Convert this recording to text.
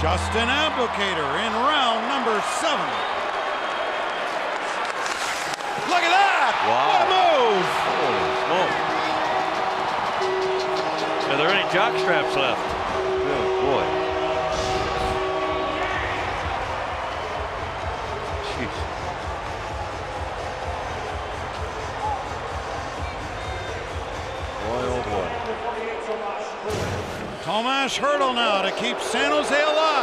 Justin Abdelkader in round number seven. Look at that! Wow. What a move! Holy smoke. Are there any jock straps left? Good boy. Jeez. Boy, oh boy. Tomas Hertl now to keep San Jose alive.